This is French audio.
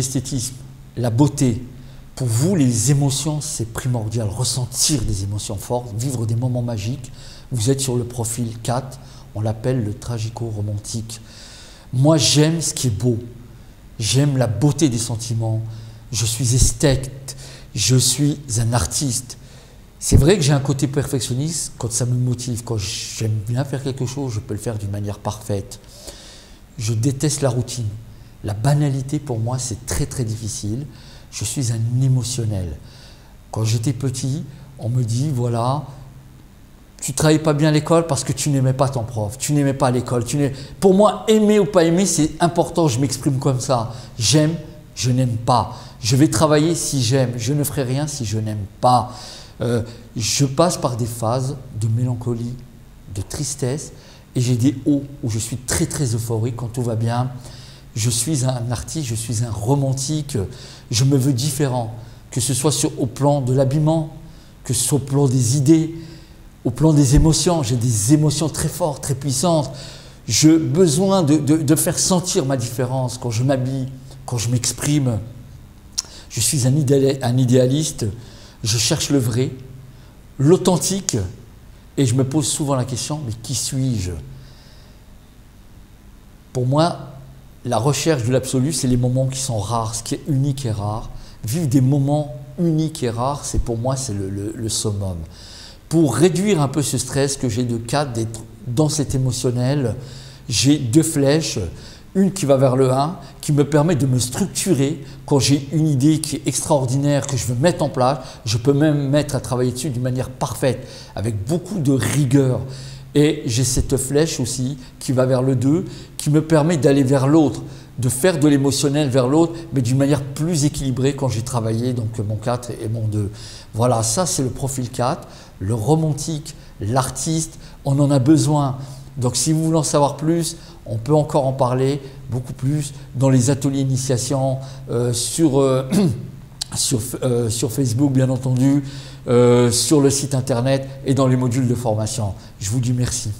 l'esthétisme, la beauté, pour vous, les émotions, c'est primordial. Ressentir des émotions fortes, vivre des moments magiques. Vous êtes sur le profil 4, on l'appelle le tragico-romantique. Moi, j'aime ce qui est beau. J'aime la beauté des sentiments. Je suis esthète. Je suis un artiste. C'est vrai que j'ai un côté perfectionniste quand ça me motive. Quand j'aime bien faire quelque chose, je peux le faire d'une manière parfaite. Je déteste la routine. La banalité, pour moi, c'est très très difficile. Je suis un émotionnel. Quand j'étais petit, on me dit, voilà, tu travaillais pas bien à l'école parce que tu n'aimais pas ton prof, tu n'aimais pas l'école. Pour moi, aimer ou pas aimer, c'est important, je m'exprime comme ça. J'aime, je n'aime pas. Je vais travailler si j'aime, je ne ferai rien si je n'aime pas. Euh, je passe par des phases de mélancolie, de tristesse, et j'ai des hauts où je suis très très euphorique quand tout va bien. Je suis un artiste, je suis un romantique, je me veux différent, que ce soit au plan de l'habillement, que ce soit au plan des idées, au plan des émotions, j'ai des émotions très fortes, très puissantes. J'ai besoin de, faire sentir ma différence quand je m'habille, quand je m'exprime. Je suis un, un idéaliste, je cherche le vrai, l'authentique, et je me pose souvent la question, mais qui suis-je? Pour moi, la recherche de l'absolu, c'est les moments qui sont rares, ce qui est unique et rare. Vivre des moments uniques et rares, c'est pour moi, c'est le, le summum pour réduire un peu ce stress que j'ai de 4, d'être dans cet émotionnel, j'ai deux flèches, une qui va vers le 1, qui me permet de me structurer quand j'ai une idée qui est extraordinaire, que je veux mettre en place. Je peux même mettre à travailler dessus d'une manière parfaite, avec beaucoup de rigueur. Et j'ai cette flèche aussi qui va vers le 2, qui me permet d'aller vers l'autre, de faire de l'émotionnel vers l'autre, mais d'une manière plus équilibrée quand j'ai travaillé, donc mon 4 et mon 2. Voilà, ça c'est le profil 4 le romantique, l'artiste, on en a besoin. Donc si vous voulez en savoir plus, on peut encore en parler beaucoup plus dans les ateliers initiation, euh, sur, euh, euh, sur, Facebook bien entendu, sur le site internet et dans les modules de formation. Je vous dis merci.